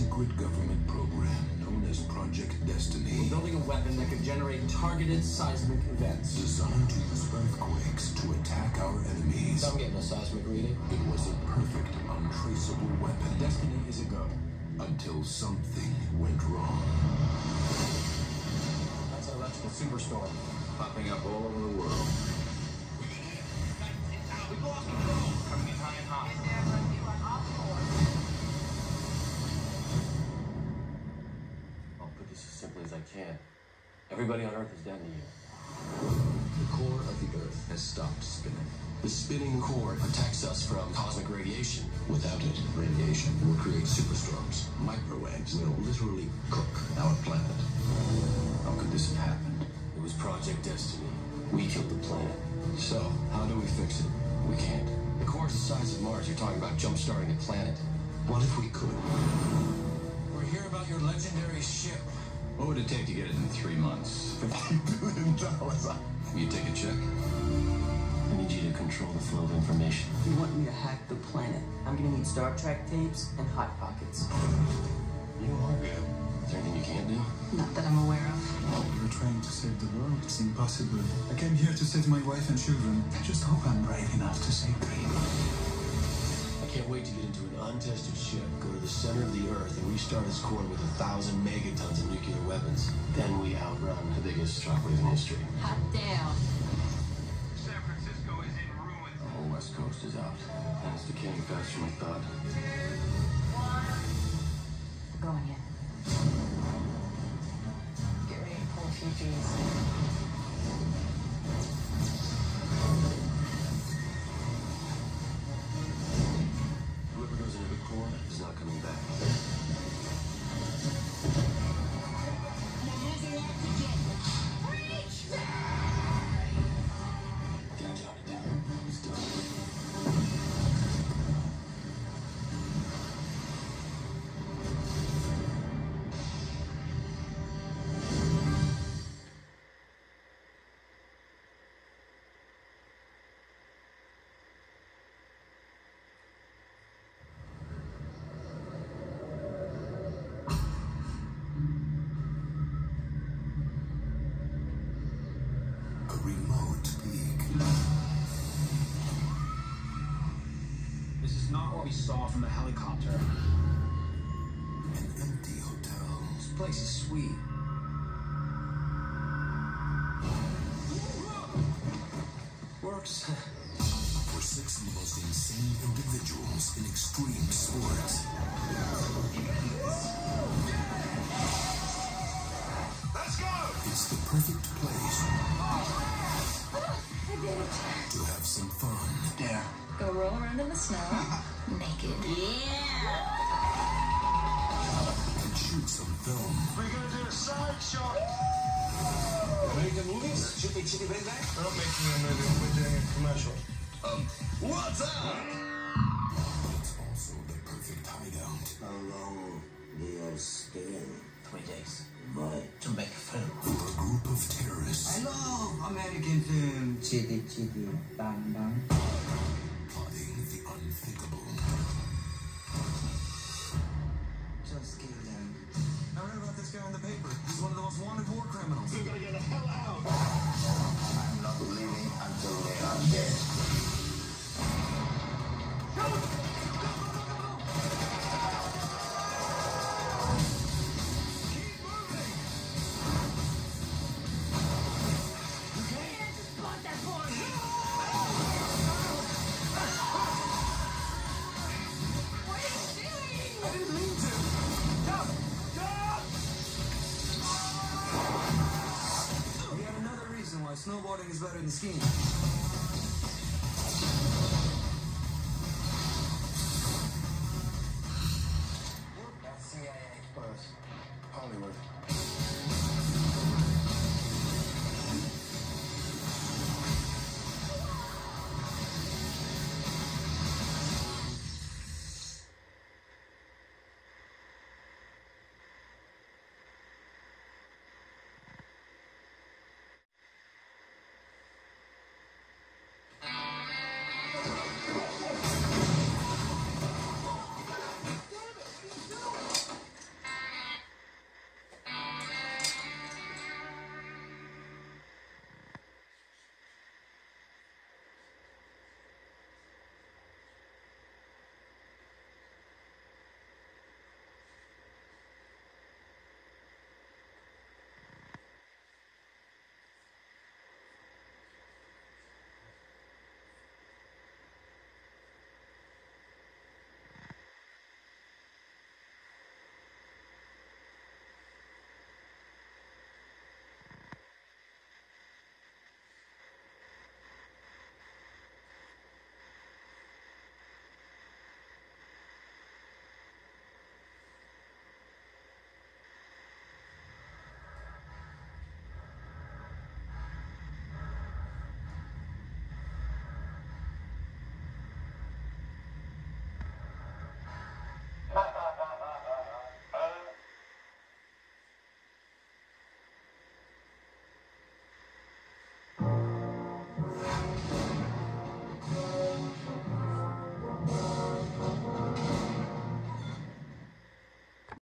secret government program known as Project Destiny. We're building a weapon that can generate targeted seismic events. Designed to use earthquakes to attack our enemies. I'm getting a seismic reading. It was a perfect, untraceable weapon. Destiny is a go. Until something went wrong. That's an electrical superstorm. Popping up all over the world. We've lost control. Coming in high and hot. Everybody on Earth is dead to you. The core of the Earth has stopped spinning. The spinning core protects us from cosmic radiation. Without it, radiation will create superstorms. Microwaves will literally cook our planet. How could this have happened? It was Project Destiny. We killed the planet. So, how do we fix it? We can't. The core is the size of Mars. You're talking about jump-starting a planet. What if we could? We're here about your legendary ship. What would it take to get it in three months? Fifty billion dollars. You take a check? I need you to control the flow of information. You want me to hack the planet? I'm gonna need Star Trek tapes and Hot Pockets. You are good. Is there anything you can't do? Not that I'm aware of. You're trying to save the world. It's impossible. I came here to save my wife and children. I just hope I'm brave enough to save three. I can't wait to get into an untested ship, go to the center of the Earth, and restart its core with a thousand megatons of nuclear weapons. Then we outrun the biggest shockwave in history. Hot damn. San Francisco is in ruins. The whole West Coast is out, and it's decaying faster than I thought. This is not what we saw from the helicopter. An empty hotel. This place is sweet. Works. For six of the most insane individuals in extreme sports. Let's go! It's the perfect place oh, to have some fun. There. Go roll around in the snow. naked. Yeah! and shoot some film. We're gonna do a side shot. Making movies? Chippy chippy bang bang? We're not making a movie. We're doing a commercial. Um, what's up? But it's also the perfect hideout How long do you stay? Three days. Why? To make a film. for a group of terrorists I love American film. Chitty chitty bang bang. Plotting the unthinkable. Just kill them. I read about this guy in the paper. He's one of the most wanted war criminals. Is better than skiing.